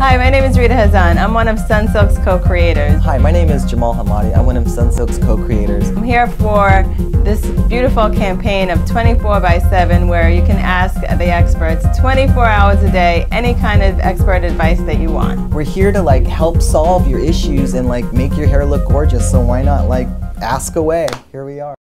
Hi, my name is Rita Hazan. I'm one of Sunsilk's co-creators. Hi, my name is Jamal Hammadi. I'm one of Sunsilk's co-creators. I'm here for this beautiful campaign of 24 by 7 where you can ask the experts 24 hours a day any kind of expert advice that you want. We're here to like help solve your issues and like make your hair look gorgeous, so why not like ask away. Here we are.